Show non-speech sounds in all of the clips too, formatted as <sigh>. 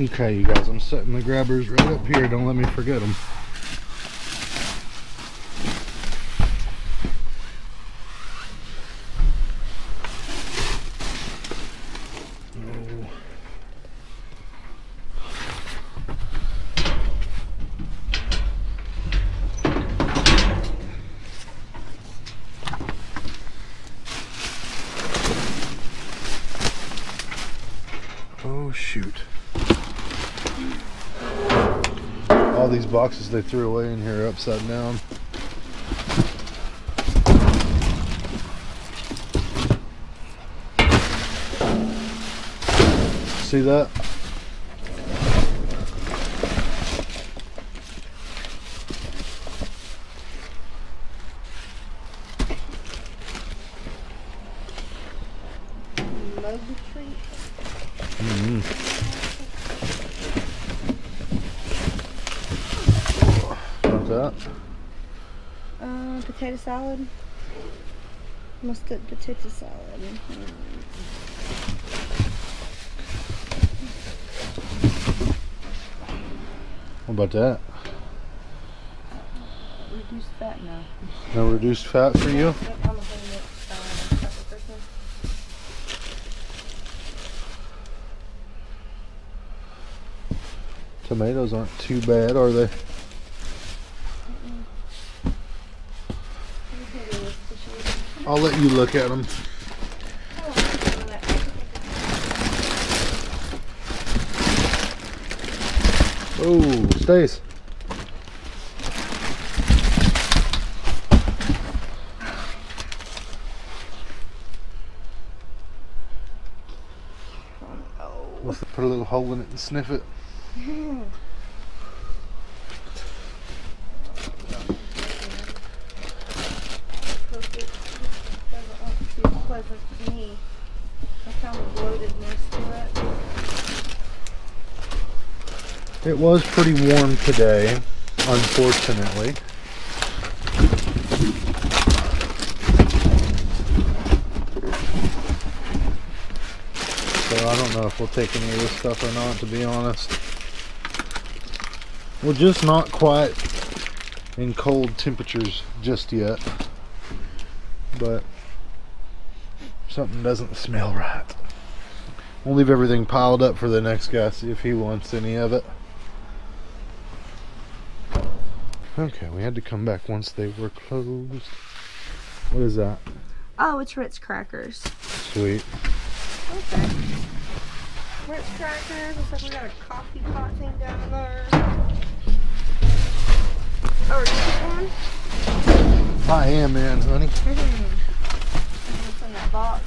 Okay, you guys, I'm setting the grabbers right up here. Don't let me forget them. Oh shoot. All these boxes they threw away in here upside down. See that? Moby tree. What's that? Uh, potato salad. Mustard potato salad. What about that? Reduced fat now. No reduced fat for you? Yep, I'm gonna bring it, couple Christmas. Tomatoes aren't too bad, are they? Let me take a look to see. I'll let you look at them. Oh, stays. Put a little hole in it and sniff it. <laughs> Doesn't look too pleasant to me. I found the bloatedness to it. It was pretty warm today, unfortunately. So I don't know if we'll take any of this stuff or not, to be honest. We're just not quite in cold temperatures just yet. But something doesn't smell right. We'll leave everything piled up for the next guy, see if he wants any of it. Okay, we had to come back once they were closed. What is that? Oh, it's Ritz crackers. Sweet. Okay. Ritz crackers. Looks like we got a coffee pot thing down there. Oh, are you one? I am mm-hmm. in, honey. What's in that box?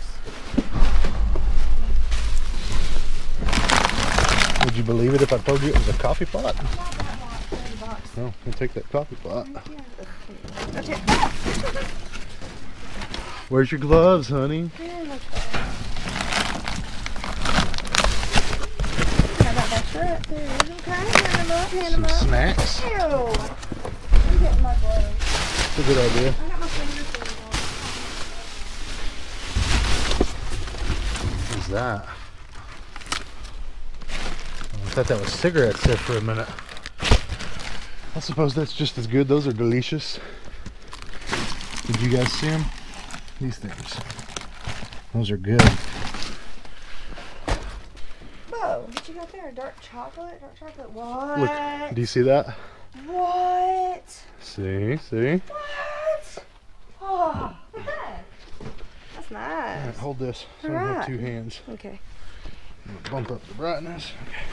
Would you believe it if I told you it was a coffee pot? Not that box. In the box. No, we'll take that coffee pot. Okay. Where's your gloves, honey? Some snacks. Ew. I'm getting my gloves. That's a good idea. I got my fingers in What's that? I thought that was cigarettes there for a minute. I suppose that's just as good. Those are delicious. Did you guys see them? These things. Those are good. Whoa, what you got there? Dark chocolate? Dark chocolate? What? Look, do you see that? What? See, see? What? Oh, look at that. That's All right, nice. hold this. So I don't have two hands. Okay. Bump up the brightness. Okay.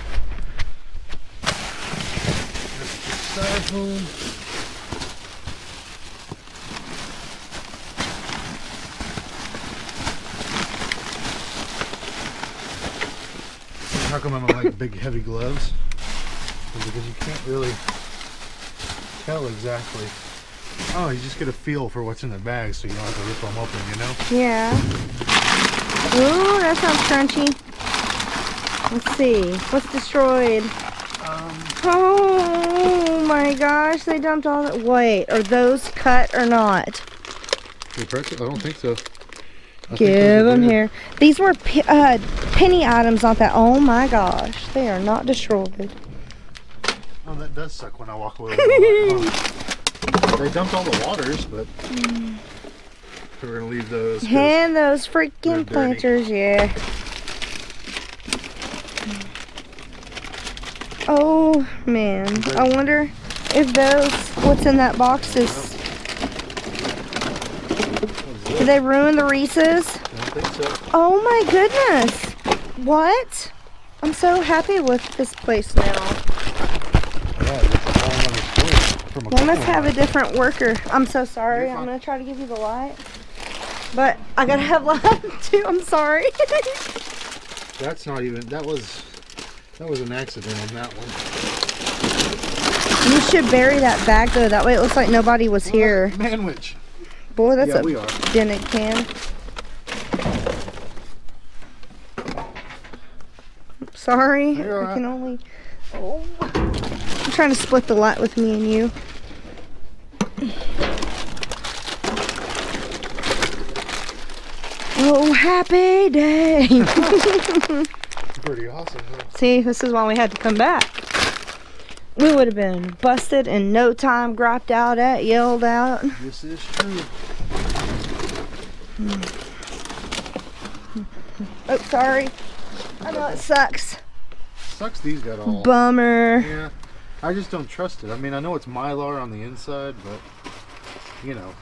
Styrofoam. How come I don't like big heavy gloves? Because you can't really tell exactly. Oh, you just get a feel for what's in the bag so you don't have to rip them open, you know? Yeah. Ooh, that sounds crunchy. Let's see. What's destroyed? Um, Oh my gosh, they dumped all that. Wait, are those cut or not? I don't think so. I Give them here. These were pe- uh, penny items, not that. Oh my gosh, they are not destroyed. Oh, that does suck when I walk away. with all that, <laughs> huh? They dumped all the waters, but we're gonna leave those. And those They're freaking dirty. planters, yeah. Oh man, I wonder if those what's in that box is. Did they ruin the Reese's? So. Oh my goodness! What? I'm so happy with this place now. They must have a different worker. I'm so sorry. I'm gonna try to give you the light. But I gotta have <laughs> light too. I'm sorry. <laughs> That's not even. That was. That was an accident on that one. You should bury that bag though. That way it looks like nobody was here. Manwich. Boy, that's yeah, a we are. dented can. Sorry. You're I all can only. Oh. I'm trying to split the light with me and you. Oh, happy day. <laughs> Pretty awesome. Huh? See, this is why we had to come back. We would have been busted in no time, griped out at, yelled out. This is true. Hmm. Oh, sorry. I know it sucks. Sucks these got all. Bummer. Yeah. I just don't trust it. I mean, I know it's mylar on the inside, but you know.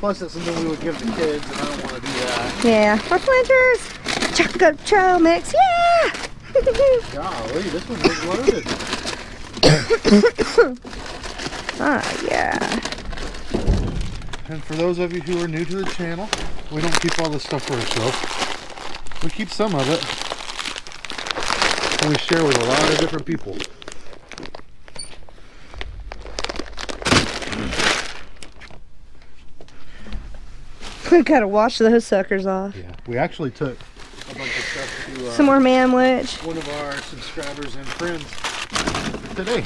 Plus, it's something we would give the kids, and I don't want to do that. Yeah, for planters. Chocolate trail mix. Yeah. Golly, this one is loaded. <coughs> ah, yeah. And for those of you who are new to the channel, we don't keep all this stuff for ourselves. We keep some of it. And we share with a lot of different people. <laughs> We gotta wash those suckers off. Yeah. We actually took a bunch of stuff to uh, Some more manwich. one of our subscribers and friends today.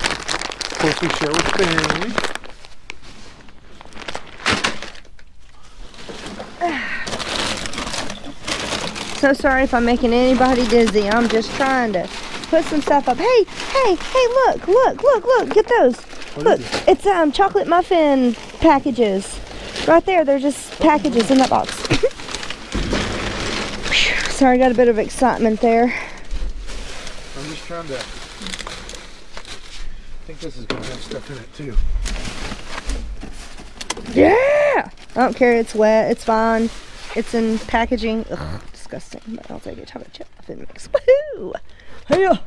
Of course, we share with family. <sighs> So sorry if I'm making anybody dizzy. I'm just trying to put some stuff up. Hey, hey, hey, look, look, look, look. Get those. What look, it? it's um chocolate muffin packages. Right there, they're just packages in that box. <laughs> Sorry, got a bit of excitement there. I'm just trying to. I think this is gonna have stuff in it too. Yeah! I don't care, it's wet, it's fine. It's in packaging. Ugh, disgusting. But I'll take a chocolate chip muffin mix. Woohoo! Hey!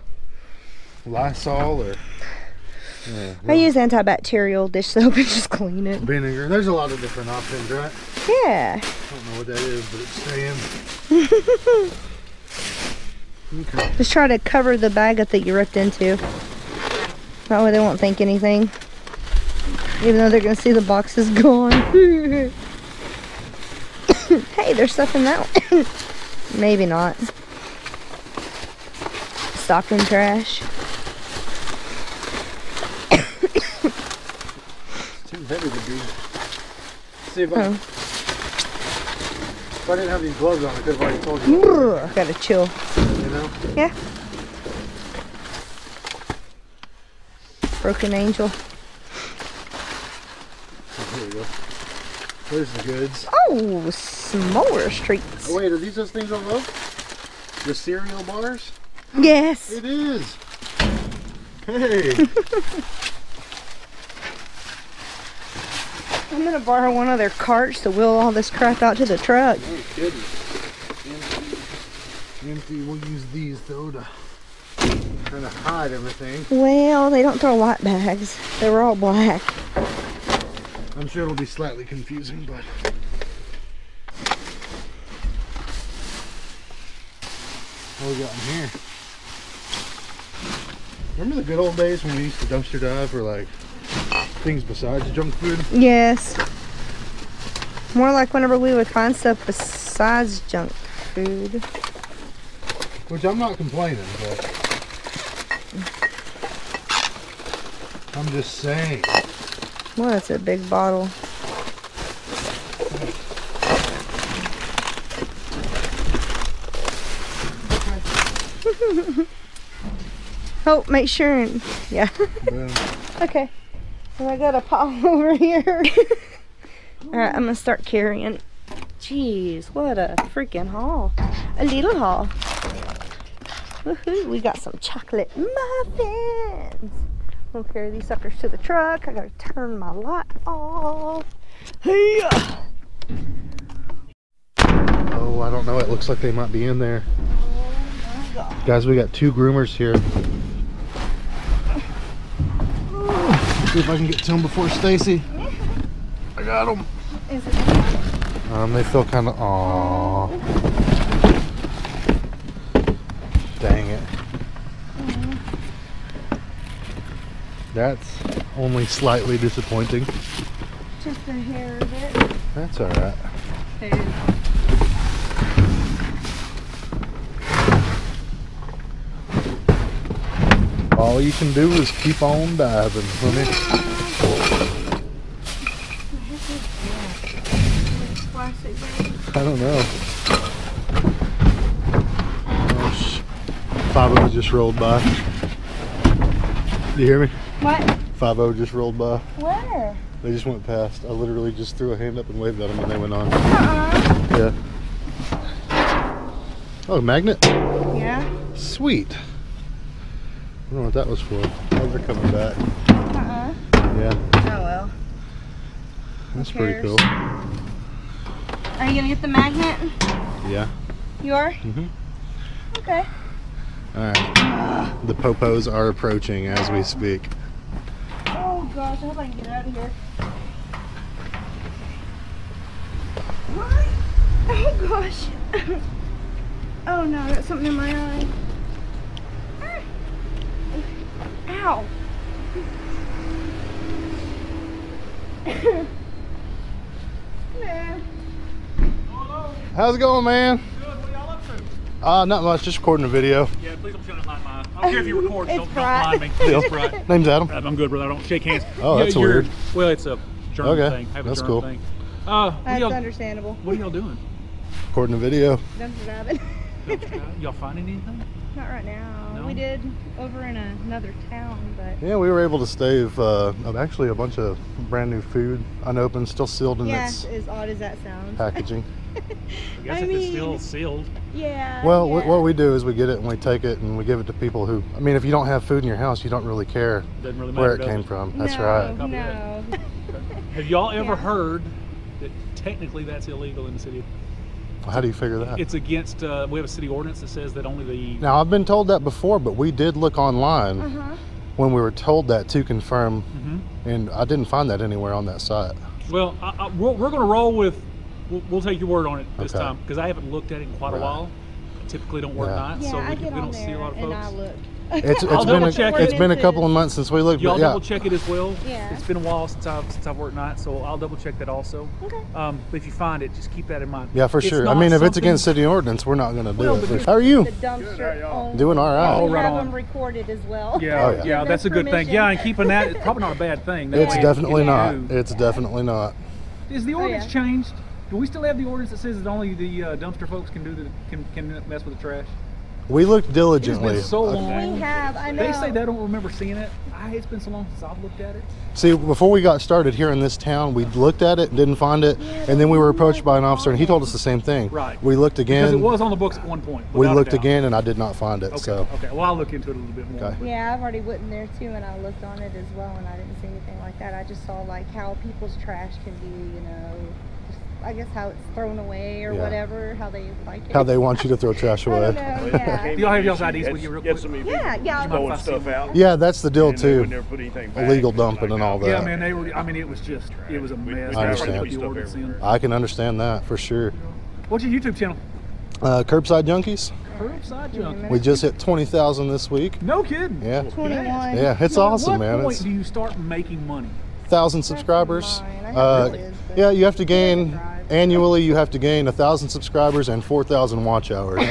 Lysol or yeah, I use antibacterial dish soap and <laughs> just clean it. vinegar. There's a lot of different options, right? Yeah. I don't know what that is, but it's saying. <laughs> okay. Just try to cover the bag up that you ripped into. That way they won't think anything. Even though they're going to see the box is gone. <coughs> hey, there's stuff in that one. <coughs> Maybe not. Stocking trash. It's too heavy to be. See if I, Oh. if I didn't have these gloves on, I could have already told you. Brr, Gotta chill. You know? Yeah. Broken angel. Oh, here we go. There's the goods. Oh, s'mores treats. Oh wait, are these those things I love? The cereal bars? Yes. It is. Hey. <laughs> I'm gonna borrow one of their carts to wheel all this crap out to the truck. No kidding. Empty. Empty. We'll use these though to kind of hide everything. Well, they don't throw white bags. They were all black. I'm sure it'll be slightly confusing, but. What we got in here? Remember the good old days when we used to dumpster dive for like things besides junk food? Yes. More like whenever we would find stuff besides junk food. Which I'm not complaining, but I'm just saying. Well, that's a big bottle. <laughs> oh, make sure and yeah. <laughs> okay. So I got a pile <laughs> over here. <laughs> All right, I'm gonna start carrying. Jeez, what a freaking haul! A little haul. Woohoo! We got some chocolate muffins. We'll carry these suckers to the truck. I gotta turn my light off. Hey! Oh, I don't know. It looks like they might be in there. Guys, we got two groomers here. See if I can get to them before Stacy. I got them. Um, they feel kind of. Aww. Dang it. That's only slightly disappointing. Just a hair of it. That's alright. All you can do is keep on diving, honey. I don't know. Oh, sh- Five O just rolled by. Do you hear me? What? Five O just rolled by. Where? They just went past. I literally just threw a hand up and waved at them and they went on. Uh-uh. Yeah. Oh, magnet? Yeah? Sweet. I don't know what that was for. Oh, they're coming back. Uh-uh. Yeah, Oh well. that's pretty cool. Are you gonna get the magnet? Yeah. You are? Mhm. Okay. All right. The popos are approaching as we speak. Oh gosh, I hope I can get out of here. What? Oh gosh. <laughs> oh no, I got something in my eye. Ow. nah. How's it going, man? Good. What are y'all up to? Uh, not much. Just recording a video. Yeah, please don't shut it like mine. I don't care if you record. It's don't, don't bright. blind me. <laughs> Deal. It's bright. Name's Adam. I'm good, brother. I don't shake hands. Oh, Yeah, that's you're- weird. Well, it's a German Okay, thing. Have a that's German cool. Thing. Uh, That's understandable. what are y'all doing? Recording a video. Dumpster diving. y'all finding anything? Not right now. No? We did over in another town, but Yeah, we were able to save uh, actually a bunch of brand new food, unopened, still sealed in yeah, its as odd as that sounds. packaging. <laughs> I guess I if it's still mean- sealed. Yeah. Well, yeah. what we do is we get it and we take it and we give it to people who. I mean, if you don't have food in your house, you don't really care Doesn't really matter. where it does came from. That's no, right. No. <laughs> Have y'all ever Yeah. heard that technically that's illegal in the city? How do you figure that? It's against. Uh, we have a city ordinance that says that only the. Now I've been told that before, but we did look online Uh huh. when we were told that to confirm, Mhm. and I didn't find that anywhere on that site. Well, I, I, we're, we're going to roll with. We'll, we'll take your word on it this Okay. time because I haven't looked at it in quite Right. a while. I typically don't work Yeah. nights, Yeah, so we, I can- get we don't see a lot of there and I folks. Look. It's, I'll it's been a, double-check it. it's been a couple of months since we looked. Y'all But yeah, double check it as well. Yeah. It's been a while since I've since I've worked nights, so I'll double check that also. Okay. Um, but if you find it, just keep that in mind. yeah, for It's sure. I mean, if it's against city ordinance, we're not going to do Well, it. but For- here's- How are you? The dumpster. only. Doing all right. Oh, We right have on. them recorded as well. Yeah, Oh, yeah, yeah. that's a good thing. Yeah, and keeping that is <laughs> probably not a bad thing. That It's definitely not. you- It's definitely not. Is the Oh, ordinance yeah. changed? Do we still have the ordinance that says that only the uh, dumpster folks can do the can, can mess with the trash? We looked It's diligently. been so long. We have. I know. They say they don't remember seeing it. I, it's been so long since I've looked at it. See, before we got started here in this town, we looked at it, didn't find it, and then we were approached by an officer, and he told us the same thing. Right. We looked again. Because it was on the books at one point. We looked again, and I did not find it. Okay. So Okay. Well, I'll look into it a little bit more. Okay. Yeah, I've already went in there too, and I looked on it as well, and I didn't see anything like that. I just saw like how people's trash can be, you know, just, I guess how it's thrown away or Yeah. whatever, how they like it. how they want you to throw trash <laughs> I don't away. know. Yeah. Do y'all have y'all's IDs with you real quick? some Yeah, yeah. throwing stuff out. Yeah, that's the deal and they would too. never put anything back. Illegal dumping like, and all that. Yeah, man. They were. I mean, it was just. It was a We- we mess. I understand. what put the stuff ordinance in. everywhere. I can understand that for sure. What's your YouTube channel? Uh, Curbside Junkies. Curbside Junkies. We just hit twenty thousand this week. No kidding. Yeah, 21. yeah, it's Now, awesome, At what man. point It's do you start making money? thousand subscribers. mine. I have Uh, Liz, but yeah, you have to gain drive. Annually. You have to gain a thousand subscribers and four thousand watch hours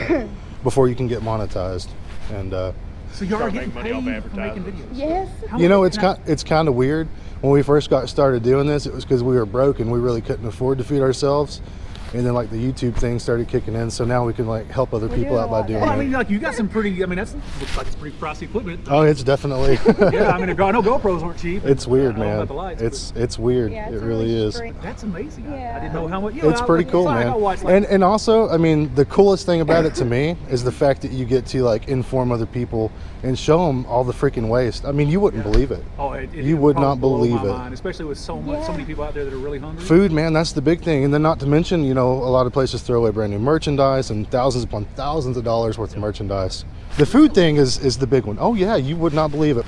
<laughs> before you can get monetized. And uh, So you are getting making money off paid for making videos. Yes. How you know, it's now- kind it's kind of weird. When we first got started doing this, it was because we were broke and we really couldn't afford to feed ourselves. And then like the YouTube thing started kicking in. So now we can like help other people out by doing Well, I it. mean, like you got some pretty. I mean, that's looks like it's pretty pricey equipment. Oh, it's definitely. <laughs> yeah, I mean, <laughs> I know GoPros aren't cheap. it's weird, I don't know man. lights, it's it's weird. Yeah, it it's a really is. straight- that's amazing. I- I, Yeah. didn't know how much. You know, It's I- pretty cool, man. watch, like, And and also, I mean, the coolest thing about it to <coughs> me is the fact that you get to like inform other people and show them all the freaking waste. I mean, you wouldn't Yeah. believe it. oh, it, it you would would not believe it. Mind, especially with so much, so many people out there that are really hungry. Food, man, that's the big thing. And then not to mention, you know, a lot of places throw away brand new merchandise and thousands upon thousands of dollars worth of merchandise. The food thing is is the big one. Oh yeah, you would not believe it.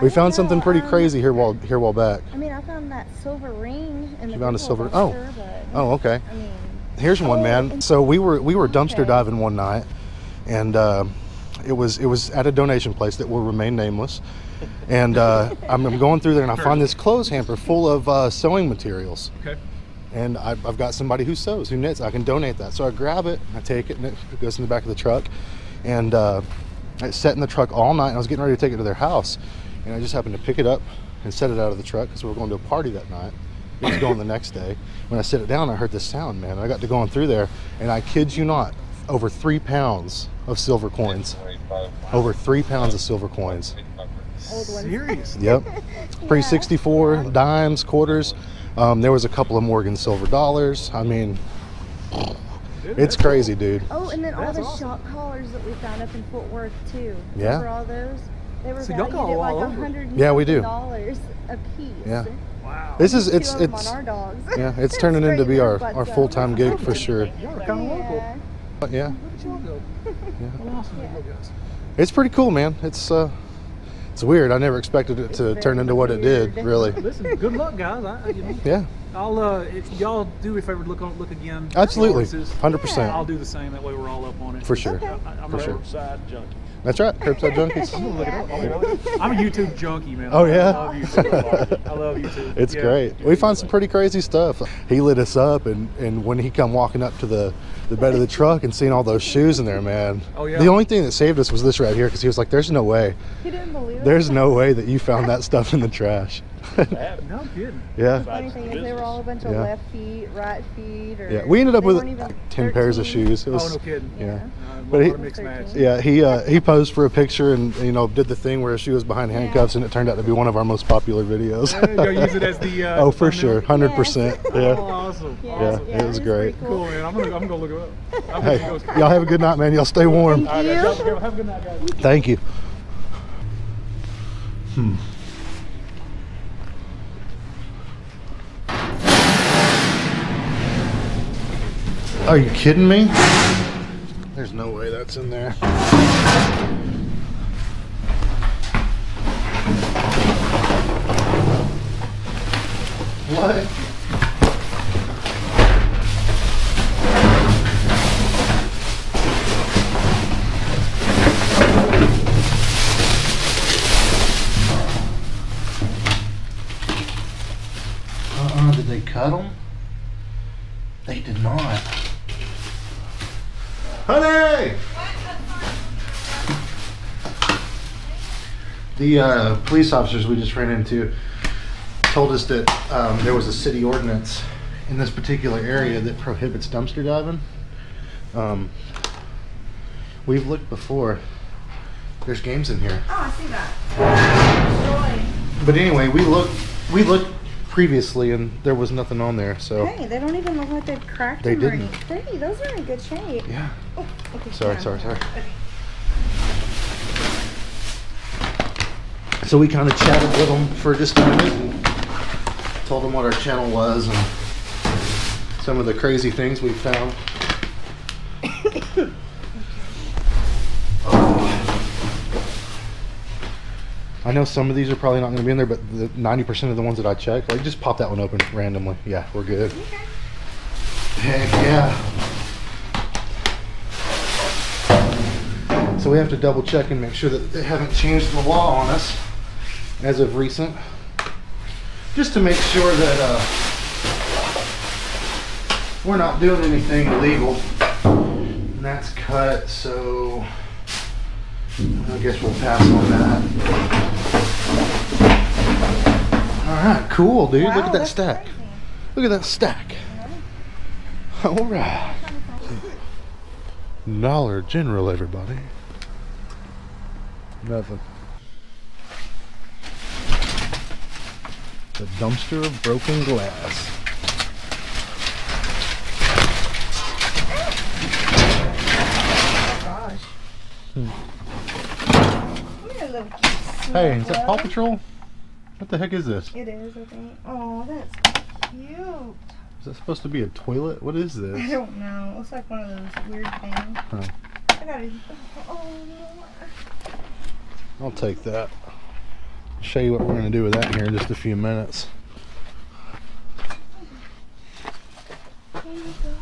We I found know, something pretty um, crazy here while here while back. I mean, I found that silver ring in the You found a Goodwill silver- oh. dumpster, but, Oh, okay. I mean, Here's one, man. So we were we were dumpster Okay. diving one night, and uh, it was it was at a donation place that will remain nameless. And uh, I'm, I'm going through there, and I find this clothes hamper full of uh, sewing materials. Okay. and I've, I've got somebody who sews, who knits. I can donate that. So I grab it, I take it, and it goes in the back of the truck. And uh, it sat in the truck all night. And I was getting ready to take it to their house, and I just happened to pick it up and set it out of the truck because we were going to a party that night. It was going the next day. When I set it down, I heard this sound, man. I got to going through there, and I kid you not, over three pounds of silver coins. Over three pounds of silver coins. old ones. Serious. Yep. <laughs> Pre Yeah. 64, dimes, quarters. Um, there was a couple of Morgan silver dollars. I mean, Dude, it's that's cool. crazy, dude. Oh, and then all the awesome. shock collars that we found up in Fort Worth too. Yeah. Remember all those? They were So y'all valued at all like a over. hundred Yeah, we do. dollars a piece. Yeah. Wow. This is it's it's on our dogs. yeah, it's <laughs> turning into be our, our full time gig for sure. Y'all are kind of local. Yeah. <laughs> Yeah, Look at y'all go. Awesome to it's pretty cool, man. It's uh, it's weird. I never expected it to turn into what it did. Really. Listen, good luck, guys. I, you know, Yeah, I'll uh, if y'all do me a favor, look on, look again. absolutely, hundred percent I'll do the same. That way, we're all up on it. for sure. Okay. I, I'm For a sure. junkie. That's right, curbside <laughs> junkies. I'm gonna look it up. I'm, I'm a YouTube junkie, man. Oh, yeah? I love YouTube. I love YouTube. It's Yeah. great. We found some pretty crazy stuff. He lit us up, and, and when he come walking up to the, the bed of the truck and seeing all those shoes in there, man. Oh, yeah? The only thing that saved us was this right here, because he was like, "There's no way, He didn't believe it. there's no way that you found that stuff in the trash." No kidding. <laughs> yeah. Funny thing is, they were all a bunch of Yeah. left feet, right feet, or Yeah, we ended up with weren't like ten pairs of shoes. It Oh, was, no kidding. yeah. Yeah. Uh, But he- lot of mixed match. Yeah, he uh, he posed for a picture and you know did the thing where she was behind handcuffs, and it turned out to be one of our most popular videos. Yeah, use it as <laughs> the. Uh, oh, for thumbnail? sure, hundred percent. <laughs> Oh, Yeah. awesome. Yeah, awesome. it was it's great. pretty Cool, man. I'm gonna, I'm gonna look it up. I'm Hey, go- y'all have a good night, man. Y'all stay warm. Thank you. Have a- have a good night, guys. Thank you. Hmm. Are you kidding me? There's no way that's in there. What? Uh-uh, did they cut them? They did not. Honey! The uh, police officers we just ran into told us that um, there was a city ordinance in this particular area that prohibits dumpster diving. Um, we've looked before. There's games in here. Oh, I see that. But anyway, we looked we looked previously and there was nothing on there. So Hey, they don't even look like they've cracked They them didn't. anything. Hey, those are in good shape. yeah. Oh, okay. Sorry, yeah. sorry, sorry. So we kind of chatted with them for just a minute and told them what our channel was and some of the crazy things we found. I know some of these are probably not going to be in there, but the 90% of the ones that I checked, like just pop that one open randomly. Yeah, we're good. Heck yeah. So we have to double check and make sure that they haven't changed the law on us as of recent. Just to make sure that uh, we're not doing anything illegal. And that's cut, so I guess we'll pass on that. All right, cool, dude. Look at that stack. crazy. Look at that stack. All right. Dollar General, everybody. Nothing. The dumpster of broken glass. gosh. Hmm. Come here, little cute Hey, is that snuggle. Paw Patrol? What the heck is this? It is, I think. Oh, that's cute. Is that supposed to be a toilet? What is this? I don't know. It looks like one of those weird things. Huh. I gotta. Oh, no. I'll take that. show you what we're going to do with that here in just a few minutes. Oh my God.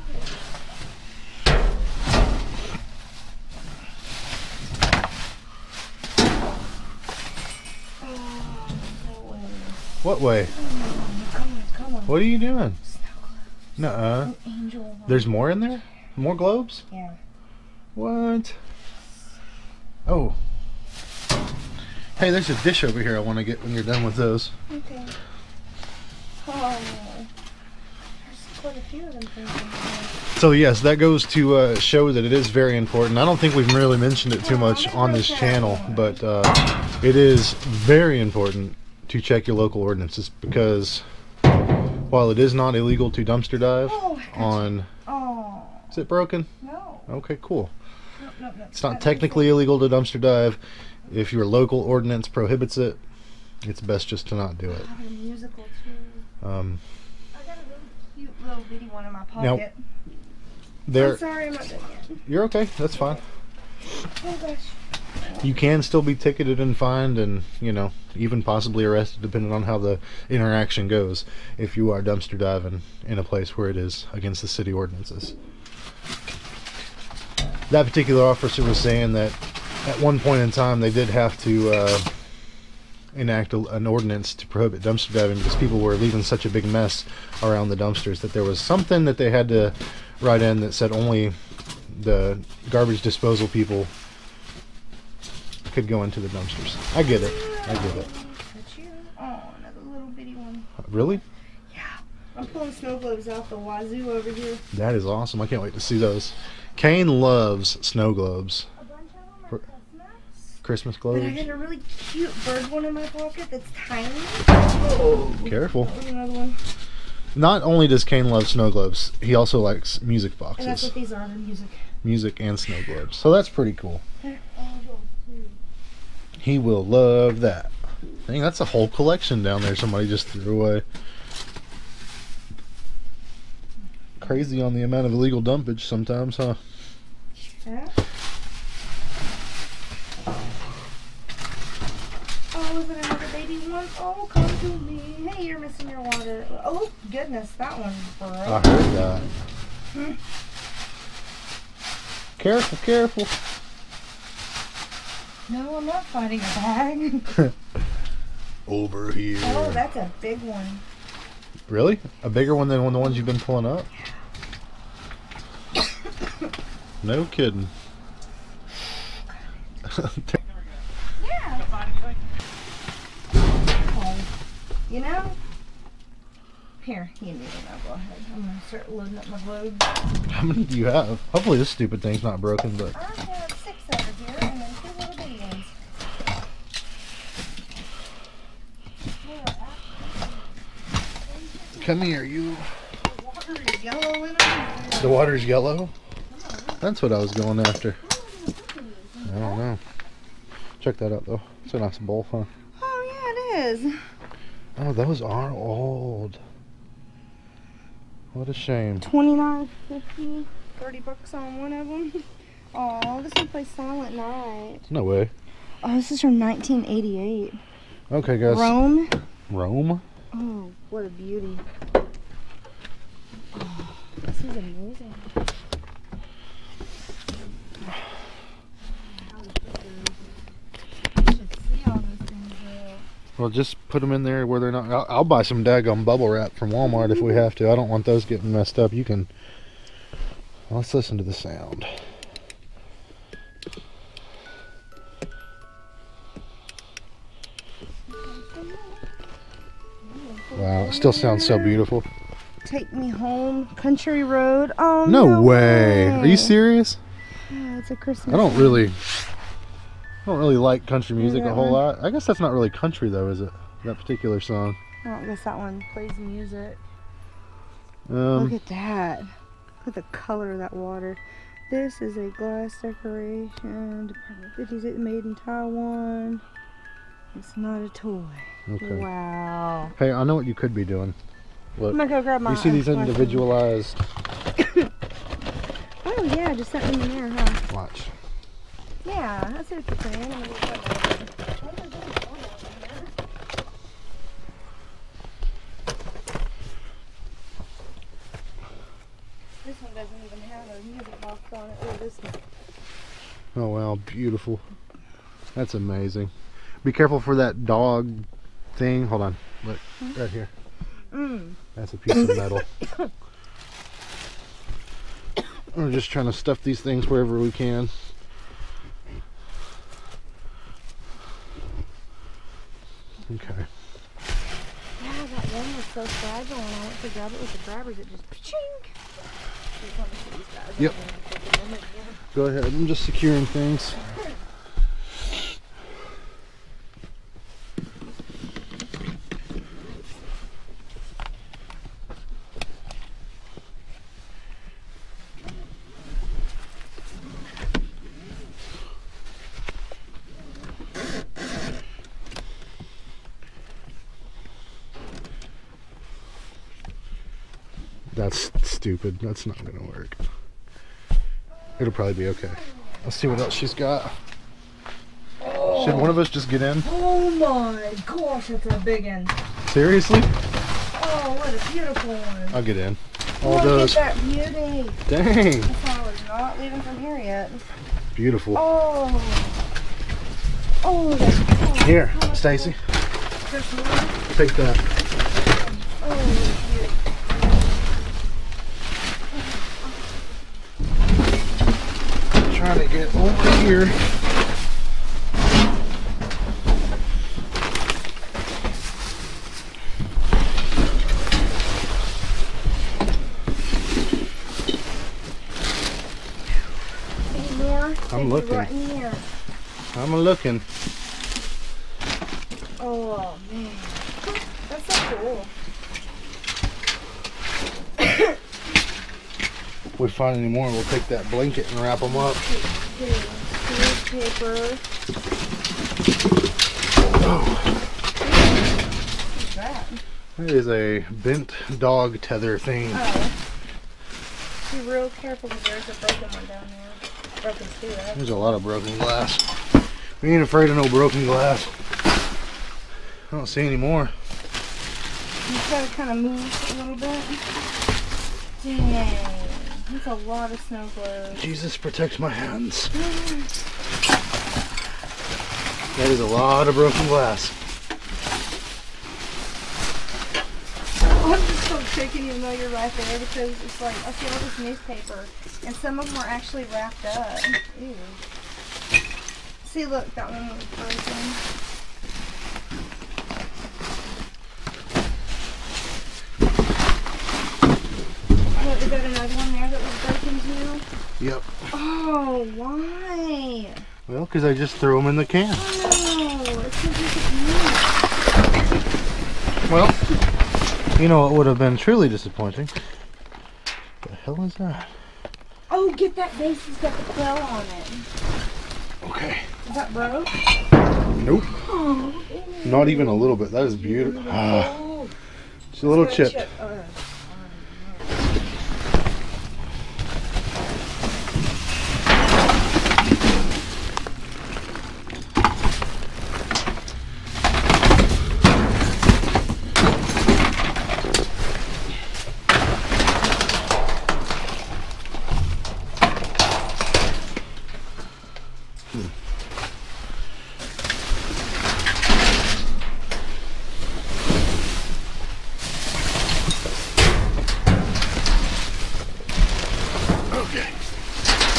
Oh, no way. What way? Come come on, come on. What are you doing? Snuggle. Nuh-uh. Angel. There's more in there? More globes? Yeah. What? Oh. Hey, there's a dish over here I want to get when you're done with those. Okay. Oh. There's quite a few of them things in here. So yes, that goes to uh, show that it is very important. I don't think we've really mentioned it too much on this channel, but uh, it is very important to check your local ordinances because while it is not illegal to dumpster dive Oh, I got you. on, Oh. is it broken? No. Okay, cool. No, no, no. It's not technically illegal to dumpster dive. If your local ordinance prohibits it, it's best just to not do it. I have a musical too. Um, I got a really cute little bitty one in my pocket. there, I'm sorry, I'm not done yet. you're okay. That's fine. Oh gosh. You can still be ticketed and fined, and you know, even possibly arrested, depending on how the interaction goes. If you are dumpster diving in a place where it is against the city ordinances. That particular officer was saying that at one point in time they did have to uh, enact a, an ordinance to prohibit dumpster diving because people were leaving such a big mess around the dumpsters that there was something that they had to write in that said only the garbage disposal people could go into the dumpsters. I get it. I get it. Oh, another little bitty one. Really? Yeah. I'm pulling snow globes out the wazoo over here. That is awesome. I can't wait to see those. Kane loves snow globes. A bunch of them are For- Christmas. Christmas But I got a really cute bird one in my pocket that's tiny. Oh. Careful. That was another one. Not only does Kane love snow globes, he also likes music boxes. And that's what these are, the music. Music and snow globes. So that's pretty cool. They're angels too. He will love that. Dang, that's a whole collection down there somebody just threw away. Crazy on the amount of illegal dumpage sometimes, huh? Yeah. Oh, is it another baby one? Oh, come to me. Hey, you're missing your water. Oh, goodness, that one's I heard that. Hmm. Careful, careful. No, I'm not finding a bag. <laughs> Over here. oh, that's a big one. Really? A bigger one than one of the ones you've been pulling up? No kidding. Yeah. Oh, you know? Here, you need it now. Go ahead. I'm going to start loading up my globes. How many do you have? Hopefully this stupid thing's not broken, but I have six over here and then two little bitty ones. Come here, you. Water is yellow. The water's yellow? That's what I was going after. I don't know. Check that out though. It's a nice bowl, huh? Oh, yeah, it is. Oh, those are old. What a shame. Twenty nine fifty, thirty bucks on one of them. Oh, this one plays Silent Night. No way. Oh, this is from 1988. Okay, guys. Rome. Rome? Oh, what a beauty. Oh, this is amazing. You should see all those things though. Well, just put them in there where they're not. I'll, I'll buy some daggum bubble wrap from Walmart if we have to. I don't want those getting messed up. You can. Let's listen to the sound. Wow, it still sounds so beautiful. Take Me Home, Country Road. Oh No, no way. Are you serious? Yeah, it's a Christmas. I don't really I don't really like country music a whole one? lot. I guess that's not really country though, is it? That particular song. I don't guess that one plays music. Look Um at that. Look at the color of that water. This is a glass decoration. Department 50s it made in Taiwan. It's not a toy. okay. Wow. Hey, I know what you could be doing. Look. I'm gonna go grab my. You see these individualized <coughs> Oh yeah, just set them in there, huh? watch. Yeah, that's what you're saying. I'm gonna get that one. This one doesn't even have a music box on it. Oh, this one. Oh wow, beautiful. That's amazing. Be careful for that dog thing. Hold on. Look, right here. Mm. That's a piece of metal. We're just trying to stuff these things wherever we can. Okay. Yeah, that one was so fragile and I went to grab it with the grabbers. It just chink. Just wanted to see these guys. Yep. I'm gonna take a moment here. Go ahead. I'm just securing things. That's stupid. That's not gonna work. It'll probably be okay. Let's see what else she's got. Should one of us just get in? Oh my gosh, that's a big one. Seriously? Oh, what a beautiful one. I'll get in. All Look those. at that beauty. Dang. This one was not leaving from here yet. Beautiful. Oh. Oh, that's oh, Here, Stacy. more? There's more? Take that. Here. I'm looking. Right in here. I'm looking. Oh man, that's so cool. If we find any more, we'll take that blanket and wrap them up. Newspaper. What's that? That is a bent dog tether thing. Oh. Be real careful because there's a broken one down there. Broken too, right? There's a lot of broken glass. We ain't afraid of no broken glass. I don't see any more. You gotta kind of move a little bit. Dang. That's a lot of snow globes. Jesus protect my hands. <gasps> <laughs> That is a lot of broken glass. I'm just so shaking even though you're right there because it's like I see all this newspaper and some of them are actually wrapped up. Ew. See, look, that one was broken. Look, we got another one there that was broken too. Yep. Oh, why? Well, because I just threw them in the can. Oh, it's so disappointing. Well, you know it would have been truly disappointing. What The hell is that? Oh, get that base It's got the quill on it. Okay. Is that broke? Nope. Oh, Not even a little bit. That is beautiful. Ah, oh. it's a little chipped. chip. Oh, Okay.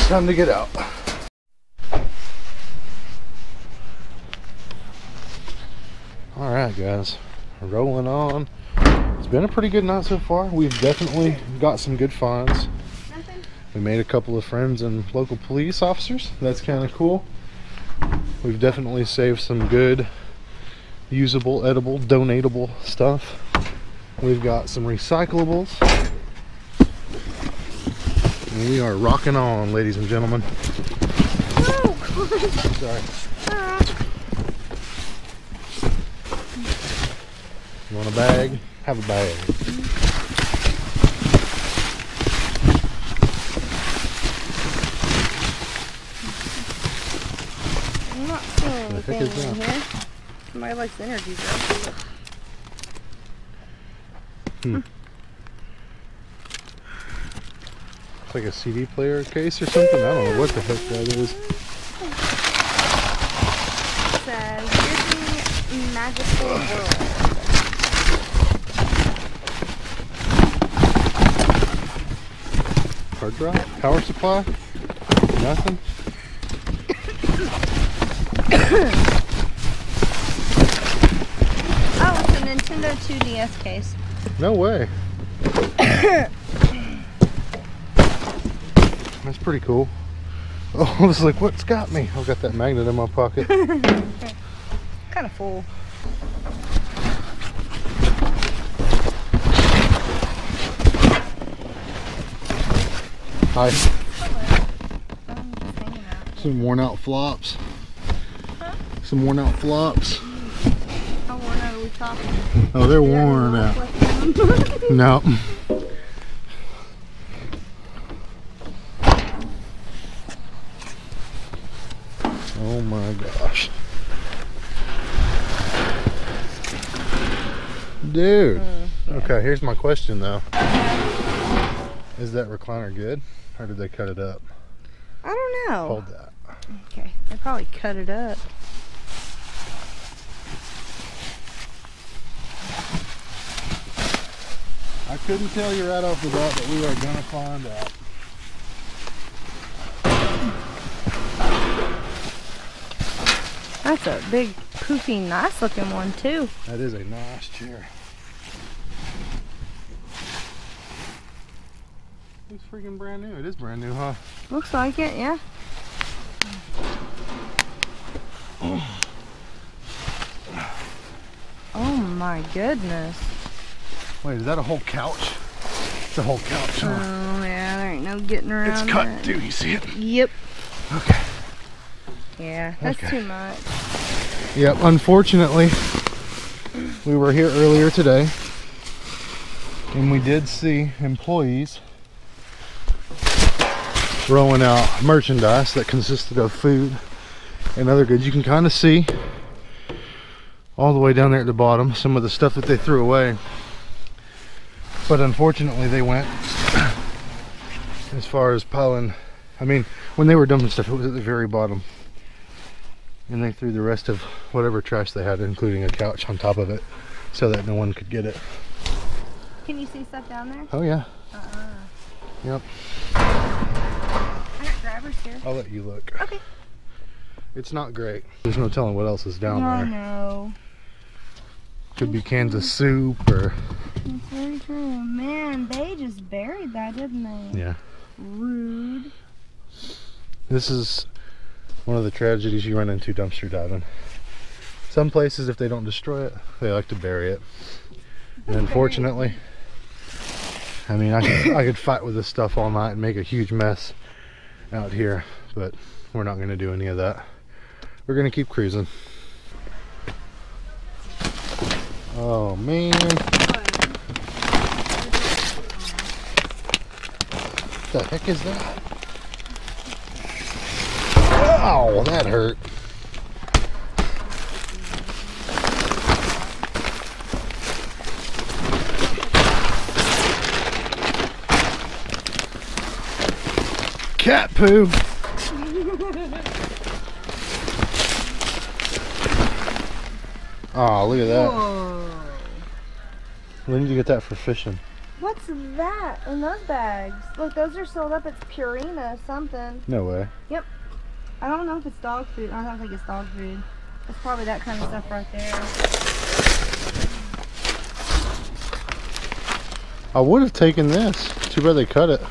Time to get out. All right, guys. Rolling on. It's been a pretty good night so far. We've definitely got some good finds. Nothing. We made a couple of friends and local police officers. That's kind of cool. We've definitely saved some good, usable, edible, donatable stuff. We've got some recyclables. We are rocking on, ladies and gentlemen. Oh, Sorry. You want a bag? Have a bag. I'm not seeing anything in here. Somebody likes energy drinks. Hmm. It's like a CD player case or something. I don't know what the heck that is. It says Disney Magical World. Hard drive? Power supply? Nothing? Oh, it's a Nintendo 2DS case. No way. <coughs> <coughs> That's pretty cool. Oh, <laughs> I was like, what's got me? I've got that magnet in my pocket. <laughs> Kind of full. Hi. I'm just hanging out. Some worn out flops. Some worn out flops. How worn out are we talking? Oh, they're You worn out. left <laughs> in? No. Oh my gosh. Dude. Mm. Okay, here's my question though. Is that recliner good? Or did they cut it up? I don't know. Hold that. Okay, they probably cut it up. I couldn't tell you right off the bat, but we are gonna find out. That's a big, poofy, nice looking one too. That is a nice chair. It's freaking brand new. It is brand new, huh? Looks like it, yeah. Oh my goodness. Wait, is that a whole couch? It's a whole couch, huh? Oh yeah, there ain't no getting around it's cut that. too. You see it? Yep. Okay. Yeah, that's Okay. too much. Yep. Unfortunately, we were here earlier today, and we did see employees rolling out merchandise that consisted of food and other goods. You can kind of see all the way down there at the bottom some of the stuff that they threw away. But unfortunately, they went <clears throat> as far as piling. I mean, when they were dumping stuff, it was at the very bottom. And they threw the rest of whatever trash they had, including a couch, on top of it so that no one could get it. Can you see stuff down there? Oh, yeah. Uh-uh. Yep. I got drivers here. I'll let you look. Okay. It's not great. There's no telling what else is down oh there. no. Could be cans of soup or. That's very true. Man, they just buried that, didn't they? Yeah. Rude. This is one of the tragedies you run into dumpster diving. Some places, if they don't destroy it, they like to bury it. And unfortunately, I mean, I could, I could fight with this stuff all night and make a huge mess out here, but we're not going to do any of that. We're going to keep cruising. Oh man, What the heck is that? Ow, that hurt. Cat poo. Oh, look at that. Whoa. We need to get that for fishing. What's that in those bags? Look, those are sold up. It's Purina something. No way. Yep. I don't know if it's dog food. I don't think it's dog food. It's probably that kind of stuff right there. I would have taken this. Too bad they cut it.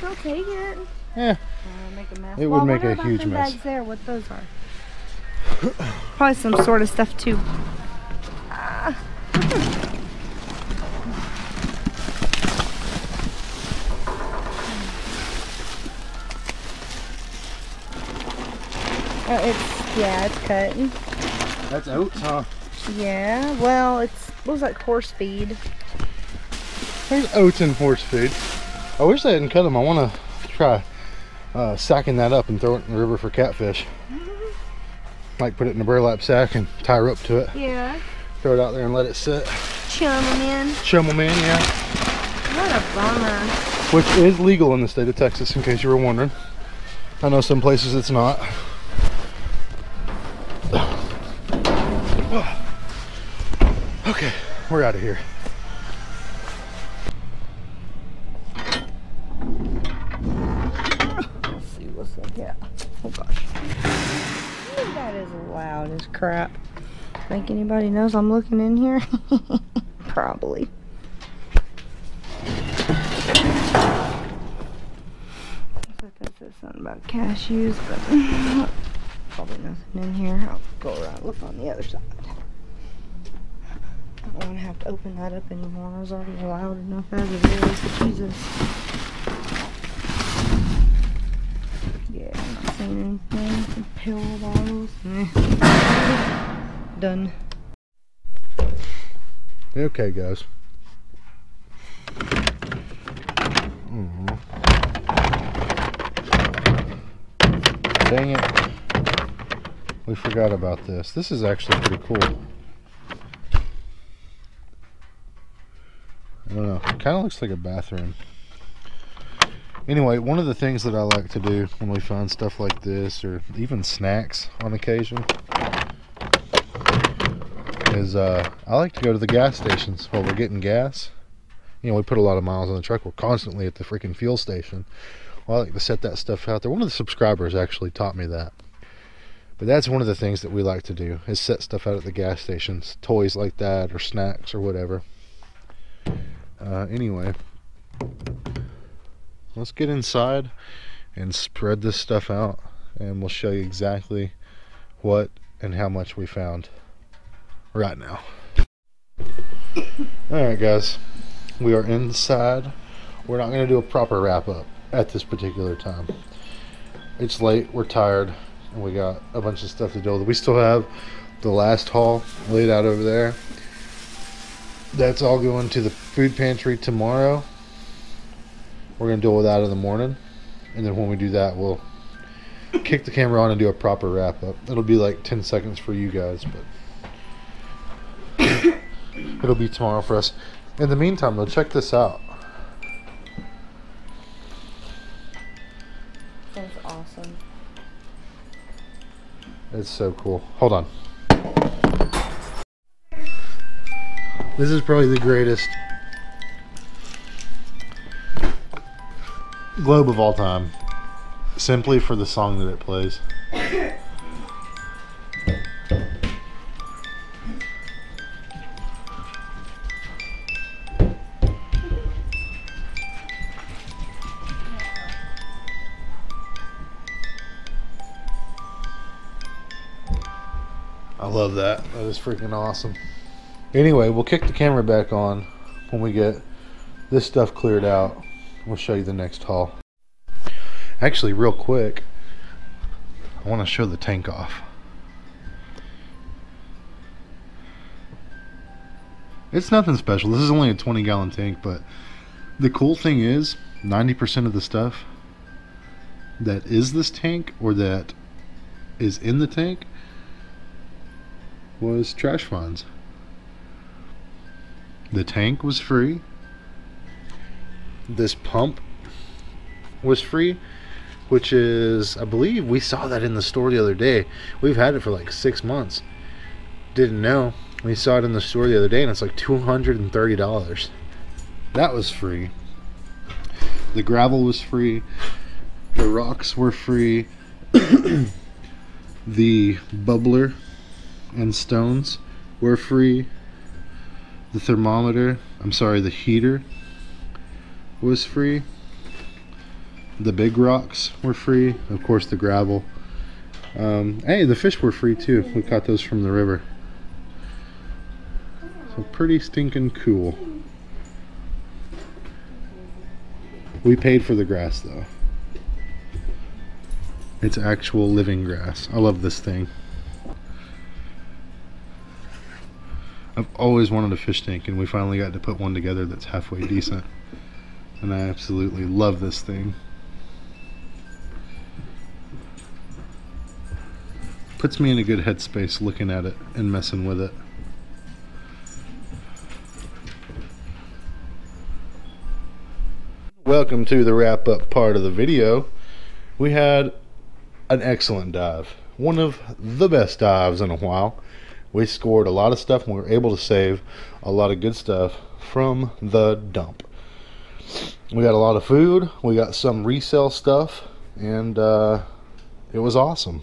Still take it. Yeah. Uh, make a mess. It would Well, make a huge mess. bags there, what those are. <coughs> Probably some sort of stuff too. Ah. <coughs> Oh, it's yeah, it's cut. That's oats, huh? Yeah, well, it's what was like horse feed. There's oats and horse feed. I wish they hadn't cut them. I want to try uh, sacking that up and throw it in the river for catfish. Like put it in a burlap sack and tie her up to it. Yeah, Throw it out there and let it sit. chum 'em in. Chum 'em in, yeah. What a bummer. Which is legal in the state of Texas, in case you were wondering. I know some places it's not. <sighs> Okay, we're out of here. Oh gosh. That is loud as crap. Think anybody knows I'm looking in here? <laughs> Probably. I thought that said something about cashews, but <laughs> probably nothing in here. I'll go around look on the other side. I don't want to have to open that up anymore. It was already loud enough as it is. Jesus. Yeah, Pill bottles. Done. Okay, guys. Mhm. Dang it. We forgot about this. This is actually pretty cool. I don't know. Kind of looks like a bathroom. Anyway, one of the things that I like to do when we find stuff like this, or even snacks on occasion, is uh, I like to go to the gas stations while we're getting gas. You know, we put a lot of miles on the truck. We're constantly at the freaking fuel station. Well, I like to set that stuff out there. One of the subscribers actually taught me that. But that's one of the things that we like to do is set stuff out at the gas stations, toys like that or snacks or whatever. Uh, anyway, let's get inside and spread this stuff out, and we'll show you exactly what and how much we found right now. <coughs> Alright, guys, we are inside. We're not going to do a proper wrap up at this particular time. It's late, we're tired, and we got a bunch of stuff to with. We still have the last haul laid out over there. That's all going to the food pantry tomorrow. We're going to deal with that in the morning. And then when we do that, we'll kick the camera on and do a proper wrap up. It'll be like 10 seconds for you guys, but <coughs> it'll be tomorrow for us. In the meantime, though, check this out. That's awesome. It's so cool. Hold on. This is probably the greatest globe of all time. Simply for the song that it plays. I love that. That is freaking awesome. Anyway, we'll kick the camera back on when we get this stuff cleared out. We'll show you the next haul. Actually, real quick, I want to show the tank off. It's nothing special. This is only a 20 gallon tank, but the cool thing is 90% of the stuff that is this tank or that is in the tank was trash funds. The tank was free. This pump was free, which is, I believe, we saw that in the store the other day. We've had it for like six months. Didn't know. We saw it in the store the other day, and it's like $230. That was free. The gravel was free. The rocks were free. <coughs> the bubbler and stones were free. The thermometer, I'm sorry, the heater was free. The big rocks were free. Of course, the gravel. Um, hey, the fish were free too. We caught those from the river. So pretty stinking cool. We paid for the grass though. It's actual living grass. I love this thing. I've always wanted a fish tank and we finally got to put one together that's halfway decent. And I absolutely love this thing. Puts me in a good headspace looking at it and messing with it. Welcome to the wrap up part of the video. We had an excellent dive. One of the best dives in a while. We scored a lot of stuff and we were able to save a lot of good stuff from the dump. We got a lot of food, we got some resale stuff, and uh, it was awesome.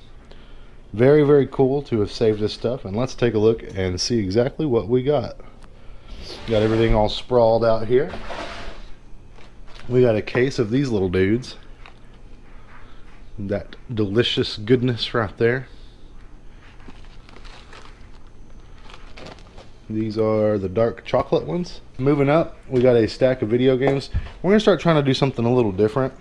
Very, very cool to have saved this stuff. And let's take a look and see exactly what we got. Got everything all sprawled out here. We got a case of these little dudes. That delicious goodness right there. These are the dark chocolate ones. Moving up, we got a stack of video games. We're to start trying to do something a little different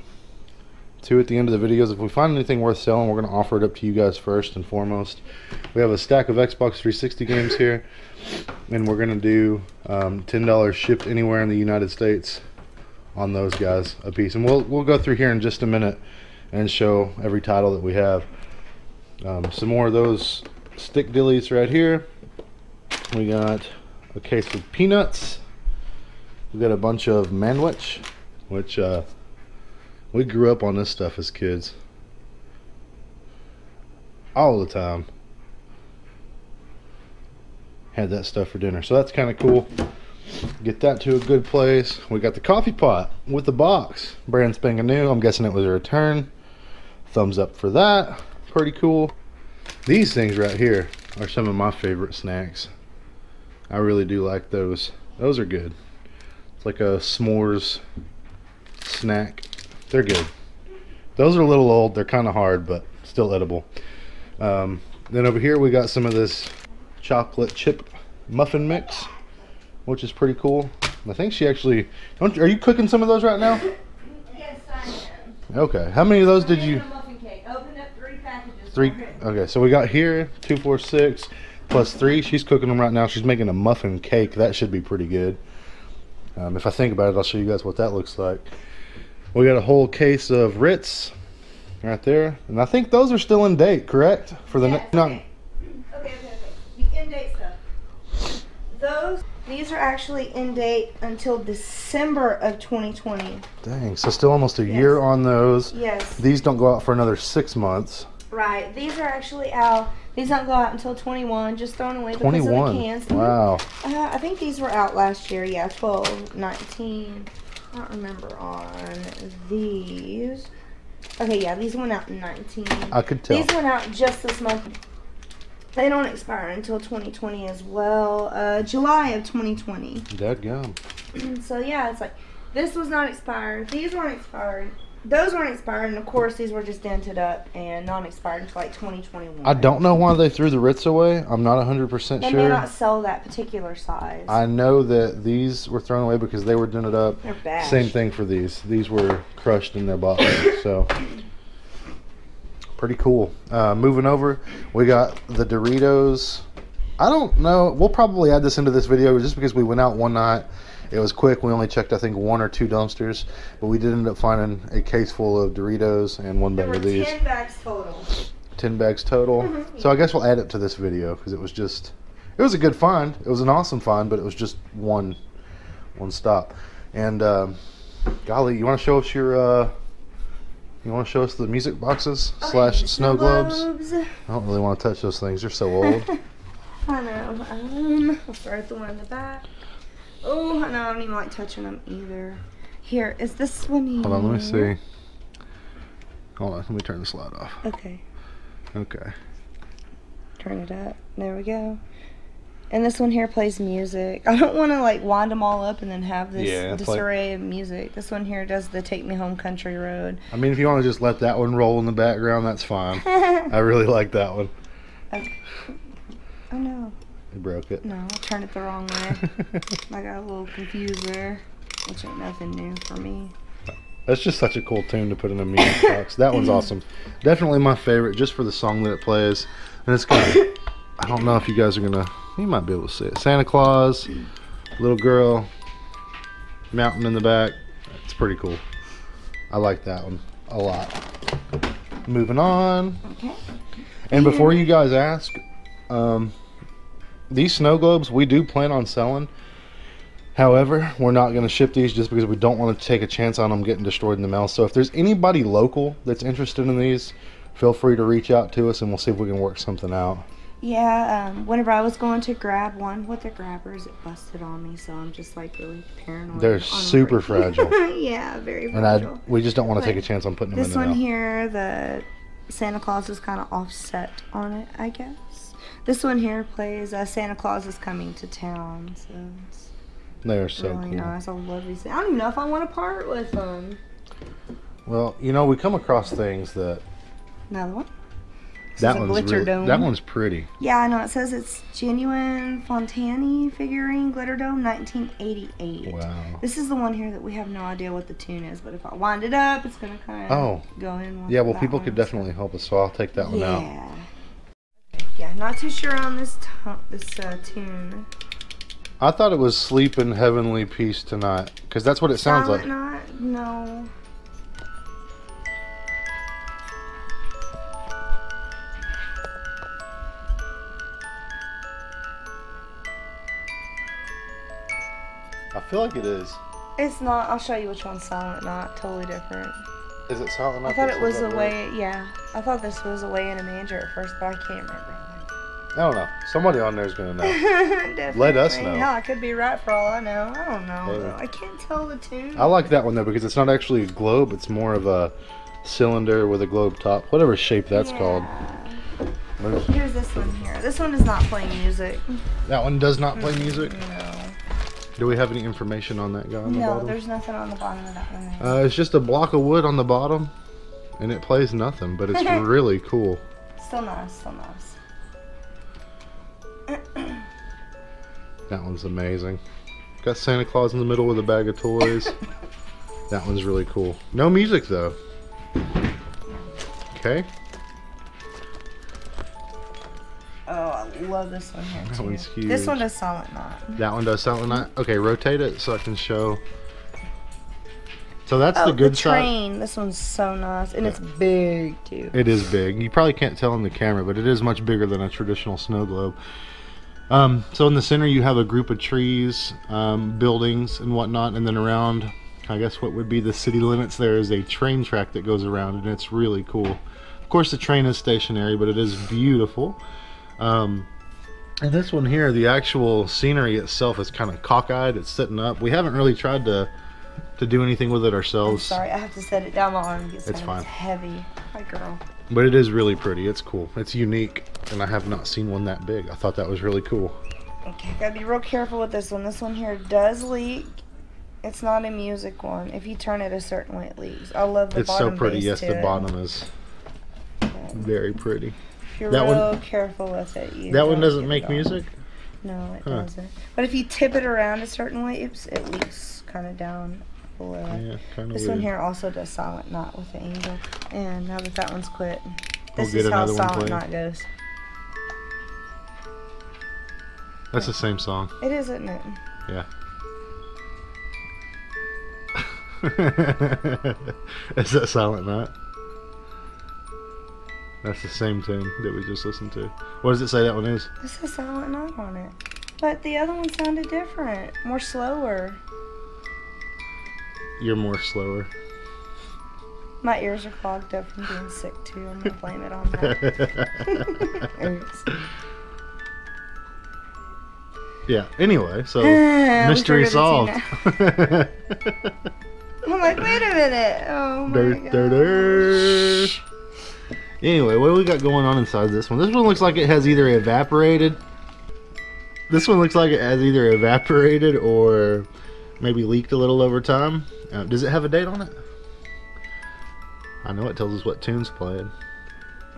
too at the end of the videos. If we find anything worth selling, we're to offer it up to you guys first and foremost. We have a stack of Xbox 360 games here, and we're to do um, $10 shipped anywhere in the United States on those guys a piece. And we'll, we'll go through here in just a minute and show every title that we have. Um, some more of those stick dillies right here. We got a case of peanuts. We got a bunch of manwich, which uh, we grew up on this stuff as kids. All the time. Had that stuff for dinner. So that's kind of cool. Get that to a good place. We got the coffee pot with the box. Brand spanking new. I'm guessing it was a return. Thumbs up for that. Pretty cool. These things right here are some of my favorite snacks. I really do like those. Those are good. It's like a s'mores snack. They're good. Those are a little old. They're kind of hard, but still edible. Um, then over here we got some of this chocolate chip muffin mix, which is pretty cool. I think she actually. Don't, are you cooking some of those right now? Yes, I am. Okay. How many of those did you? muffin cake. Opened up three packages. Three. Okay, so we got here two, four, six, plus three. She's cooking them right now. She's making a muffin cake. That should be pretty good. Um, if I think about it, I'll show you guys what that looks like. We got a whole case of Ritz right there, and I think those are still in date, correct? For the Yes, ne- no, okay. Okay, okay, okay. The in date stuff. Those, these are actually in date until December of 2020. dang, so still almost a year on those. Yes. These don't go out for another six months. Right. These are actually out. These don't go out until 21. Just thrown away because of the cans. Wow. Uh, I think these were out last year. Yeah, 12, 19. I don't remember on these. Okay, yeah, these went out in 19. I could tell. These went out just this month. They don't expire until 2020 as well. Uh, July of 2020. Dead gum. <clears throat> so yeah, it's like this was not expired. These weren't expired. Those weren't expired, and of course these were just dented up and non-expired until like 2021. I don't know why they threw the Ritz away. I'm not 100% They sure. may not sell that particular size. I know that these were thrown away because they were dented up. They're bad. Same thing for these. These were crushed in their bottom. so pretty cool. Uh, moving over, we got the Doritos. I don't know. We'll probably add this into this video just because we went out one night. It was quick. We only checked, I think, one or two dumpsters, but we did end up finding a case full of Doritos and one There bag of these. 10 bags total. 10 bags total. Mhm. So I guess we'll add it to this video because it was just, it was a good find. It was an awesome find, but it was just one, one stop. And um, golly, you want to show us your, uh, you want to show us the music boxes slash Okay, snow globes? globes. I don't really want to touch those things. They're so old. <laughs> I know. Um, I'll start with the one in the back. Oh, no. I don't even like touching them either. Here is this one here. Hold on, let me see. Hold on, let me turn this light off. Okay, Okay. turn it up. There we go. And this one here plays music. <laughs> I don't want to like wind them all up and then have this Yeah, it's like- disarray of music. This one here does the "Take Me Home Country Road." I mean, if you want to just let that one roll in the background, that's fine. <laughs> I really like that one. Oh no, I broke it. no, I turned it the wrong way. <laughs> I got a little confused there, which ain't nothing new for me. That's just such a cool tune to put in a music <laughs> box. That one's awesome. Definitely my favorite, just for the song that it plays. And it's got, I don't know if you guys are gonna, you might be able to see it. Santa Claus, little girl, mountain in the back. It's pretty cool. I like that one a lot. Moving on. Okay. And before you guys ask, um, these snow globes we do plan on selling. However, we're not going to ship these just because we don't want to take a chance on them getting destroyed in the mail. So if there's anybody local that's interested in these, feel free to reach out to us and we'll see if we can work something out. Yeah, um, whenever I was going to grab one with the grabbers, it busted on me, so I'm just like really paranoid. They're super <laughs> fragile. yeah, very fragile. And I, we just don't want to take a chance on putting them This in the one mail. here, the Santa Claus is kind of offset on it, I guess. This one here plays uh, Santa Claus is coming to town, so it's They're so really cool. nice. I love these. I don't even know if I want to part with them. Well, you know, we come across things that Another one. This that one's glitter really, dome. that one's pretty. Yeah, I know. It says it's genuine Fontanini figurine glitter dome, 1988. Wow. This is the one here that we have no idea what the tune is, but if I wind it up, it's gonna kind of Oh. go in. Yeah, well, people one, could so- definitely help us, so I'll take that one out. Yeah. Not too sure on this this uh, tune. I thought it was "Sleep in Heavenly Peace Tonight" because that's what it sounds Silent like. Night? No. I feel like it is. It's not. I'll show you which one's Silent Night. Totally different. Is it Silent? I thought it was a way. Yeah, I thought this was Away in a Manger at first, but I can't remember. I don't know. Somebody on there's gonna know. <laughs> Let us know. Hell, I could be right for all I know. I don't know. Maybe. I can't tell the tune. I like that one though because it's not actually a globe. It's more of a cylinder with a globe top, whatever shape that's called. Yeah. There's- Here's this one here. This one is not playing music. That one does not play music. No. Do we have any information on that guy on the No, bottom? there's nothing on the bottom of that one. Uh, it's just a block of wood on the bottom, and it plays nothing, but it's <laughs> really cool. still nice. Still nice. <coughs> That one's amazing. Got Santa Claus in the middle with a bag of toys. <laughs> that one's really cool. No music though. Okay. Oh, I love this one here That too. one's This one does Silent Night. That one does Silent Night. Okay, rotate it so I can show. So that's oh, the good the side. train. This one's so nice, and it's big too. It is big. You probably can't tell in the camera, but it is much bigger than a traditional snow globe. Um, so in the center, you have a group of trees, um, buildings, and whatnot, and then around, I guess what would be the city limits, there is a train track that goes around, and it's really cool. Of course, the train is stationary, but it is beautiful. Um, and this one here, the actual scenery itself is kind of cockeyed. It's sitting up. We haven't really tried to to do anything with it I'm ourselves. sorry, I have to set it down. My arm gets It's fine. It's heavy. Hi, girl. But it is really pretty. It's cool. It's unique, and I have not seen one that big. I thought that was really cool. Okay, gotta be real careful with this one. This one here does leak. It's not a music one. If you turn it a certain way, it leaks. I love the it's so pretty. Yes, the bottom is very pretty. If you're that real one- careful with it, you That one doesn't make music. No, it Huh. doesn't. But if you tip it around a certain way, oops, it leaks kind of down Yeah, This weird. one here also does Silent Night with the angel. And now that that one's quit, this get is how another one Silent playing. Night goes. That's the same song. It is, isn't it? Yeah. <laughs> is that Silent Night? That's the same tune that we just listened to. What does it say that one is? This has Silent Night on it. But the other one sounded different, more slower. You're more slower. My ears are clogged up from being sick too. I'm gonna blame it on that. <laughs> Yeah. Anyway, so <sighs> mystery solved. <laughs> I'm like, wait a minute. Oh my god. dur. Anyway, what do we got going on inside this one? This one looks like it has either evaporated This one looks like it has either evaporated or maybe leaked a little over time. Uh, does it have a date on it? I know it tells us what tunes played.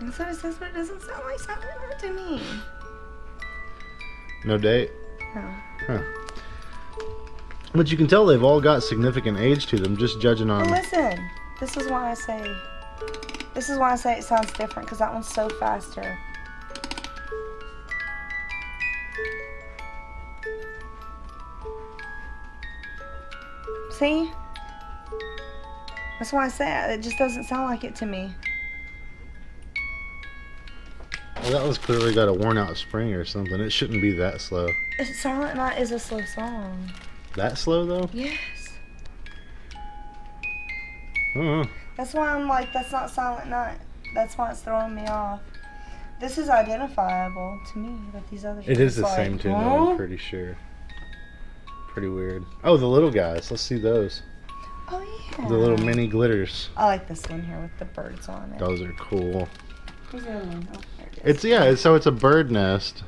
That's what it says, but it doesn't sound like Night to me. No date. No. Huh. But you can tell they've all got significant age to them just judging on. listen, this is why I say, this is why I say it sounds different because that one's so faster. See? That's why I say it. It just doesn't sound like it to me. Well, that was clearly got a worn out spring or something. It shouldn't be that slow. Silent Night is a slow song. That slow though? Yes. Uh-huh. That's why I'm like, that's not Silent Night. That's why it's throwing me off. This is identifiable to me, but these others. are It is the like, same tune though, huh? I'm pretty sure. Pretty weird. Oh, the little guys. Let's see those. Oh yeah. The little mini glitters. I like this one here with the birds on it. Those are cool. Where's the other one? Oh, there it is. It's yeah, so it's a bird nest.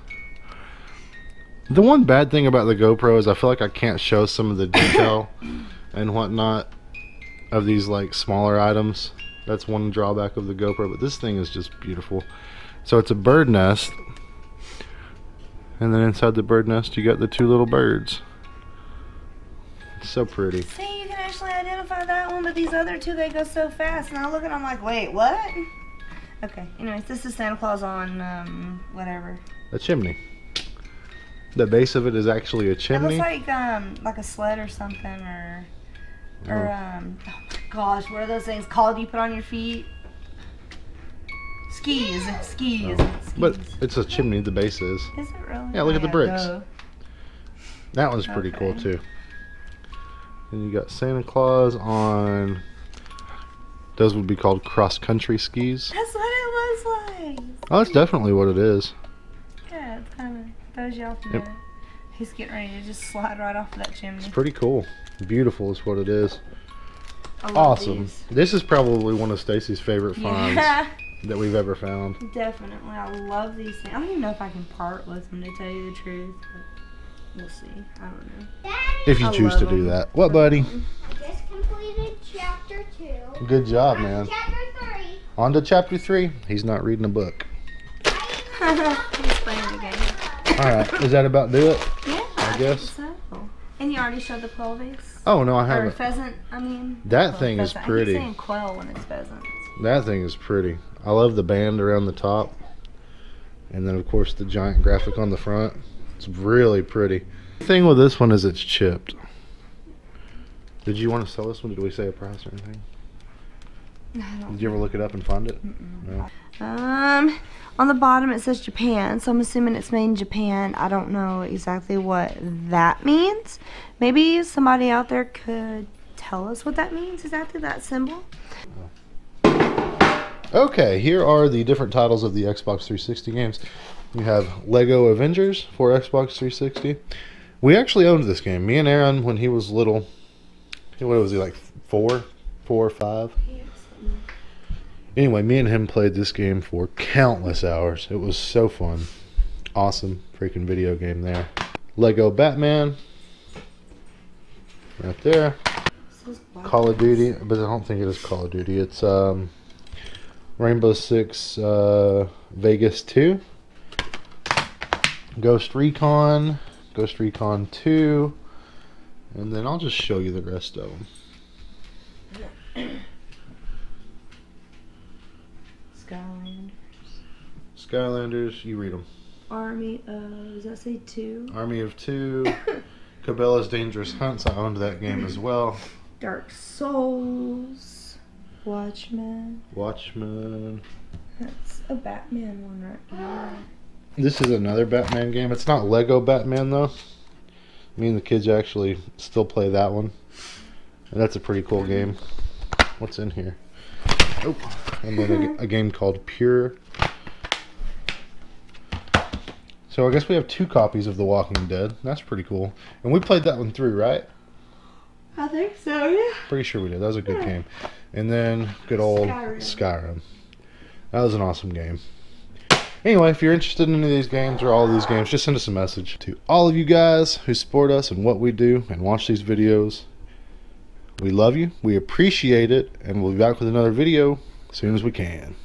The one bad thing about the GoPro is I feel like I can't show some of the detail <coughs> and whatnot of these like smaller items. That's one drawback of the GoPro, but this thing is just beautiful. So it's a bird nest. And then inside the bird nest you got the two little birds. So pretty. See, you can actually identify that one, but these other two they go so fast, and I look at them like, wait, what? Okay. Anyways, this is Santa Claus on um whatever. A chimney. The base of it is actually a chimney. It looks like um like a sled or something, or or um oh my gosh, what are those things called? You put on your feet. Skis, skis, skis. But it's a chimney, the base is. is it really? Yeah, look Oh, at the bricks. That one's pretty cool too. And you got Santa Claus on. Those would be called cross country skis. That's what it looks like. Oh, that's definitely what it is. Yeah, it kind of throws you off Yep. He's getting ready to just slide right off that chimney. It's pretty cool. Beautiful is what it is. Awesome. these. This is probably one of Stacy's favorite finds Yeah, <laughs> that we've ever found. definitely. I love these things. I don't even know if I can part with them to tell you the truth, but we'll see. I don't know. If you I choose love to do that. What, buddy? I just completed chapter two. Good job, On man. Chapter three. On to chapter three. He's not reading a book. <laughs> He's playing the game. All right. Is that about do it? Yeah, I I, guess. think so. And you already showed the quail vase? Oh no, I haven't. pheasant, I mean. That quail, thing is pretty. I keep saying quail when it's pheasant. That thing is pretty. I love the band around the top. And then of course the giant graphic on the front. It's really pretty. The thing with this one is it's chipped. Did you want to sell this one? Did we say a price or anything? Did you ever look it up and find it? No. Um, on the bottom it says Japan, so I'm assuming it's made in Japan. I don't know exactly what that means. Maybe somebody out there could tell us what that means exactly, that symbol. Okay, here are the different titles of the Xbox 360 games. You have Lego Avengers for Xbox 360. We actually owned this game. Me and Aaron, when he was little, what was he like four, four or five? Anyway, me and him played this game for countless hours. It was so fun. Awesome freaking video game there. Lego Batman. Right there. Call of Duty, but I don't think it is Call of Duty. It's um, Rainbow Six uh, Vegas 2. Ghost Recon. Ghost Recon 2. And then I'll just show you the rest of them. <coughs> Skyland. Skylanders, you read them. Army of, does that say two? Army of Two. <laughs> Cabela's Dangerous Hunts. I owned that game as well. Dark Souls. Watchmen. Watchmen. That's a Batman one right here. This is another Batman game. It's not Lego Batman though. Me and the kids actually still play that one. And that's a pretty cool game. What's in here? Oh, and then a, a game called Pure. So I guess we have two copies of The Walking Dead. That's pretty cool. And we played that one through, right? I think so, yeah. Pretty sure we did. That was a good game. And then good old Skyrim. Skyrim. That was an awesome game. Anyway, if you're interested in any of these games or all of these games, just send us a message. To all of you guys who support us and what we do and watch these videos, we love you, we appreciate it, and we'll be back with another video as soon as we can.